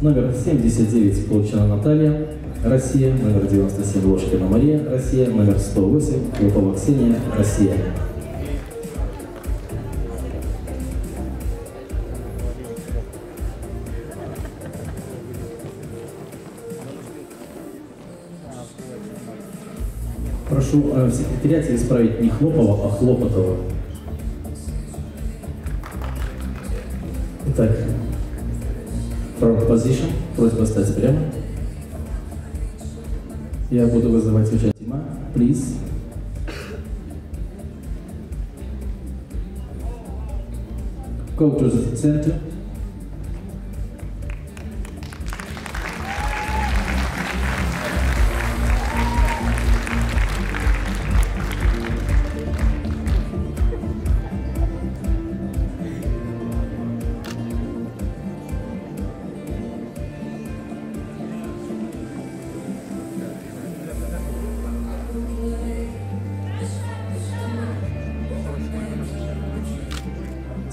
Номер 79 получена Наталья, Россия. Номер 97 Ложкина Мария, Россия. Номер 108 Клопова Ксения, Россия. Прошу э, в секретариате исправить не Хлопова, а Хлопотова. Итак, front position, просьба стать прямо. Я буду вызывать участие. Please. Go to the center.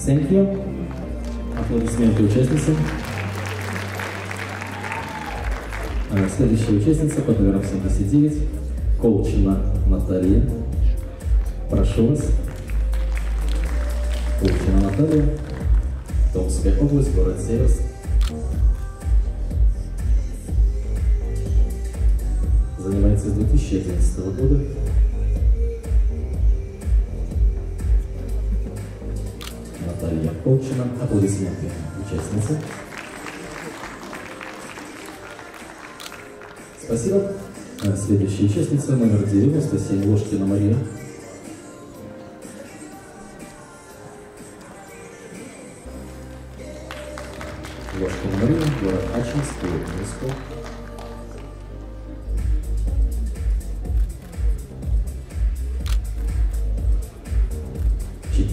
Thank you. Аплодисменты участницам. А, Следующая участница под номером 79. Колчина Наталья. Прошу вас. Колчина Наталья. Томская область, город Северск. Занимается с 2011 года. Колчина. Аплодисменты участницы. Спасибо. А, Следующая участница, номер 97, Ложкина Мария. Ложкина Мария, город Ачинск, город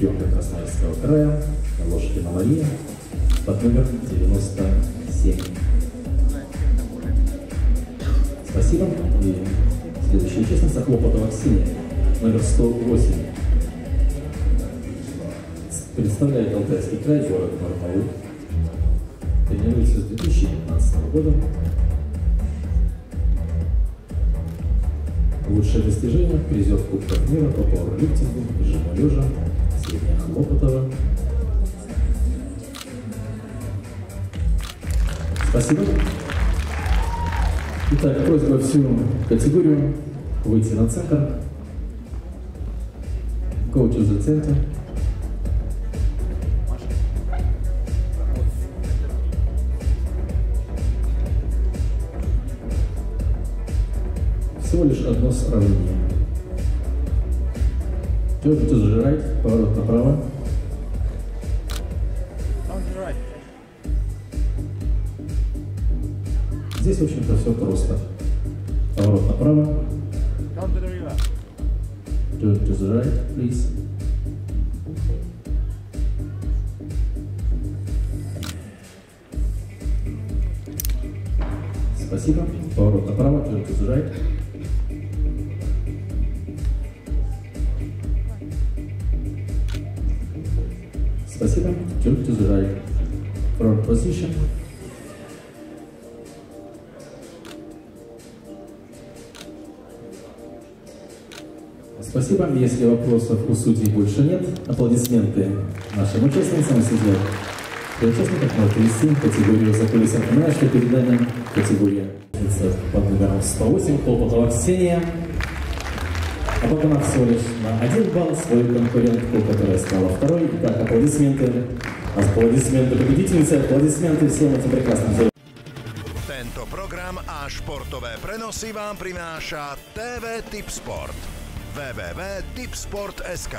Четвертый Красноярского края, Ложкина Мария, под номер 97. Спасибо. И следующая участница Хлопотова Ксения, номер 108. Представляет Алтайский край, город Барнаул. Тренируется с 2015 года. Лучшее достижение – призер Кубков мира по пауэрлифтингу и жиму лежа Хлопотова. Спасибо. Итак, просьба всю категорию выйти на центр. To the center. Всего лишь одно сравнение. The right, поворот направо. Здесь, в общем-то, все просто. Поворот направо. Turn to the right, please. Спасибо. Поворот направо, turn to the right. Спасибо. Turn to the right. Front position. Спасибо. Если вопросов у судей больше нет, аплодисменты нашим участницам и судьям. Для участников можно перевести категорию за кулисами нашего передания, категория под номером 108, Колпотова Ксения, обогнав всего лишь на один балл свою конкурентку, которая стала второй. Итак, аплодисменты, аплодисменты победительницы, аплодисменты всем этим прекрасным девушкам. Tento program a športové prenosy vám prináša TV Tip Sport. www.tipsport.sk